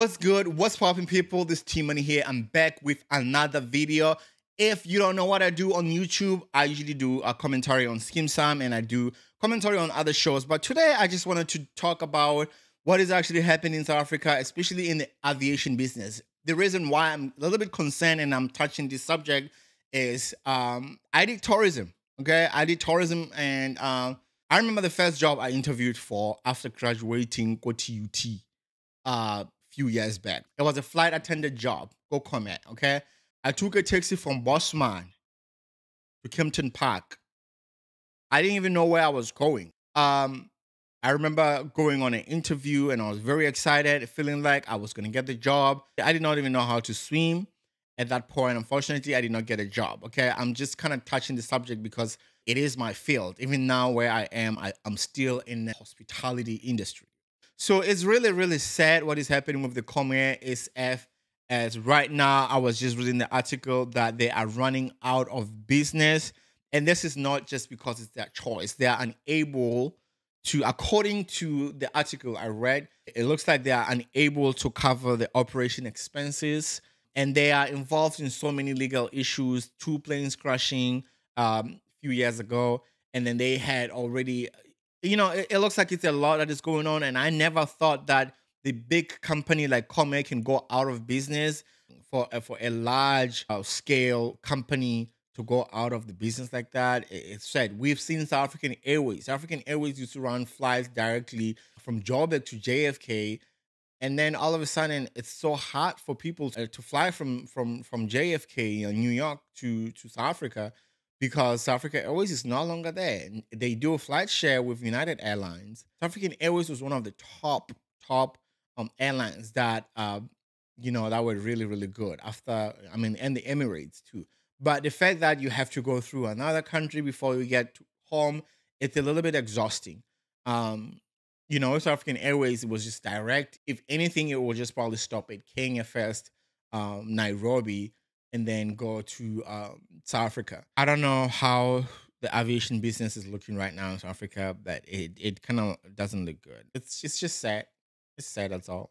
What's good? What's popping, people? This T Money here. I'm back with another video. If you don't know what I do on YouTube, I usually do a commentary on Skeem Saam and I do commentary on other shows. But today, I just wanted to talk about what is actually happening in South Africa, especially in the aviation business. The reason why I'm a little bit concerned and I'm touching this subject is um, I did tourism. Okay, I did tourism, and um, I remember the first job I interviewed for after graduating go TUT. Uh, few years back. It was a flight attendant job. Go comment, okay? I took a taxi from Bosman to Kempton Park. I didn't even know where I was going. Um, I remember going on an interview and I was very excited, feeling like I was going to get the job. I did not even know how to swim at that point. Unfortunately, I did not get a job. Okay. I'm just kind of touching the subject because it is my field. Even now, where I am, I, I'm still in the hospitality industry. So it's really, really sad what is happening with the Comair SA. As right now, I was just reading the article that they are running out of business. And this is not just because it's their choice. They are unable to, according to the article I read, it looks like they are unable to cover the operation expenses. And they are involved in so many legal issues, two planes crashing um, a few years ago. And then they had already you know, it, it, looks like it's a lot that is going on, and I never thought that the big company like Comair can go out of business for uh, for a large uh, scale company to go out of the business like that. It's said we've seen South African Airways. South African Airways used to run flights directly from Joburg to JFK, and then all of a sudden it's so hard for people to, to fly from from from JFK, you know, New York to to South Africa because South Africa Airways is no longer there. They do a flight share with United Airlines. South African Airways was one of the top top um, airlines that uh, you know that were really really good. After I mean, and the Emirates too. But the fact that you have to go through another country before you get home, it's a little bit exhausting. Um, you know, South African Airways was just direct. If anything, it will just probably stop at Kenya first, um, Nairobi, and then go to um, South Africa. I don't know how the aviation business is looking right now in South Africa, but it it kind of doesn't look good. It's it's just sad. It's sad. That's all.